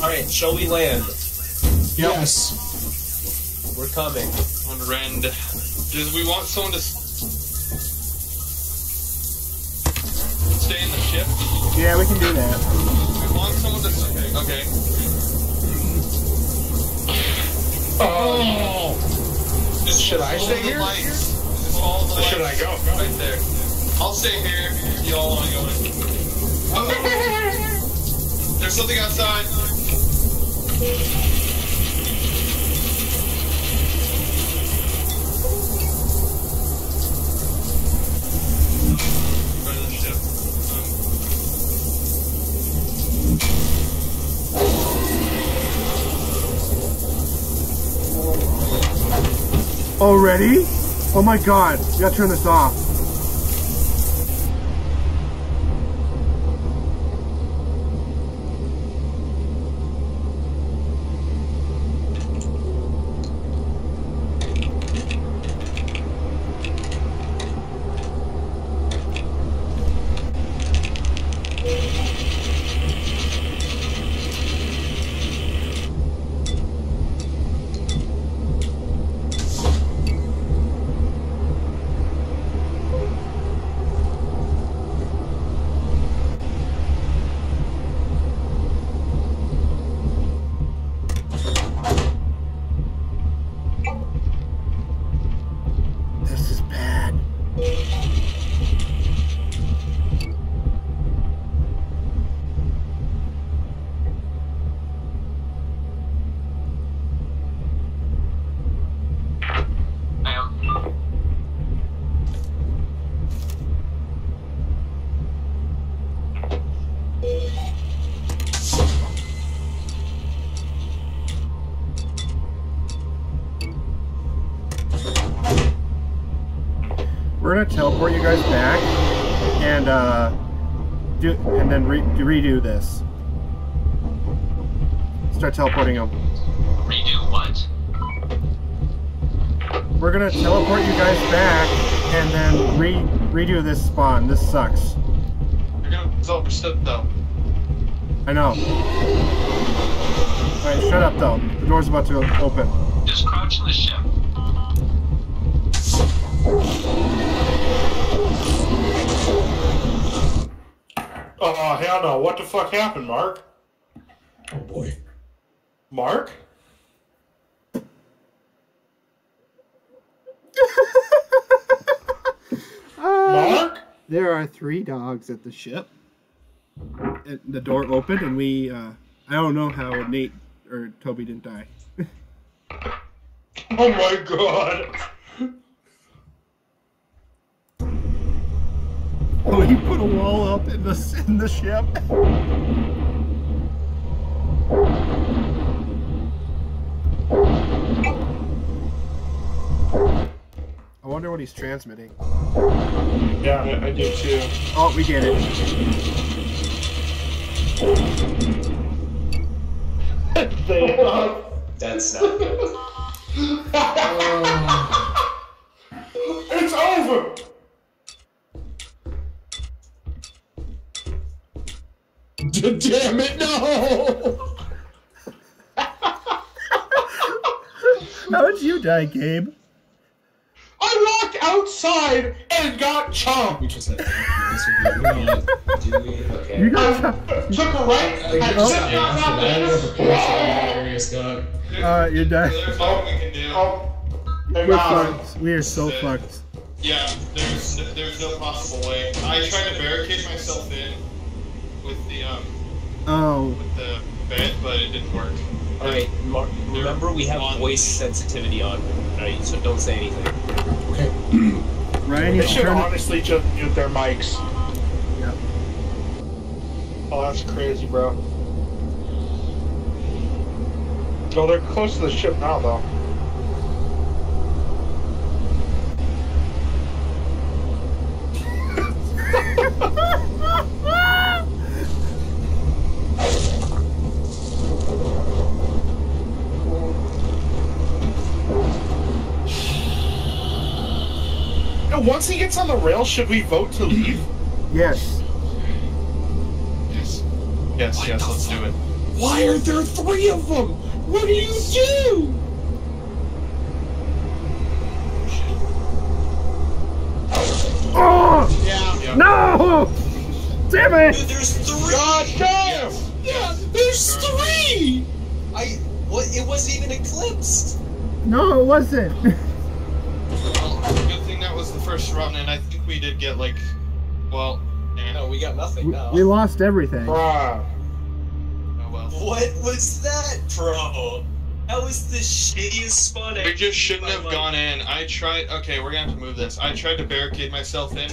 Alright, shall we land? Yes. We're coming. On Rend. Does we want someone to s- stay in the ship? Yeah, we can do that. We want someone to stay. Okay. Oh. Just Should I stay here? Lights. Follow the Or should. I go? Right there. I'll stay here. You all want to go in. Uh-oh. There's something outside. Go to the ship. Um, Already? Oh my god, you gotta turn this off. We're gonna teleport you guys back and uh, do and then re- redo this. Start teleporting them. Redo what? We're gonna teleport you guys back and then re redo this spawn. This sucks. you're gonna for though. I know. Alright, shut up though. The door's about to open. Just crouch in the ship. Oh, hell no. What the fuck happened, Mark? Oh boy. Mark? Mark? There are three dogs at the ship. And the door opened and we uh I don't know how Nate or Toby didn't die. Oh my god. Oh, he put a wall up in the in the ship. I wonder what he's transmitting. Yeah, I, I do too. Oh, we get it. That's not good. Oh. Damn it, no! How'd you die, Gabe? I walked outside and got chomped! We just had to Do we? Okay. You got Took a right, I Oh. zipped off out there. area, Scott. uh, you died. There's nothing we can do. Oh, hang We're on. fucked. We are so fucked. Yeah, there's there's no possible way. I tried to barricade myself in with the um Oh, with the bed, but it didn't work. Alright, Mar- remember we have On. voice sensitivity on, right? So don't say anything. Okay. Ryan, They should turn it. honestly just mute their mics. Yep. Oh, that's crazy, bro. No, they're close to the ship now, though. Now, once he gets on the rail, should we vote to leave? Yes. Yes. Yes, yes, let's do it. Why are there three of them? What do you do? Oh Yeah. no! Damn it! Dude, there's three. God damn! Yeah, there's three! I what? It wasn't even eclipsed. No, it wasn't. Well, good thing that was the first run, and I think we did get like, well, eh, No, we got nothing We, now. we lost everything. Bruh. oh well. What was that, bro? That was the shittiest spawn. We just shouldn't have gone in. I tried. Okay, we're gonna have to move this. I tried to barricade myself in,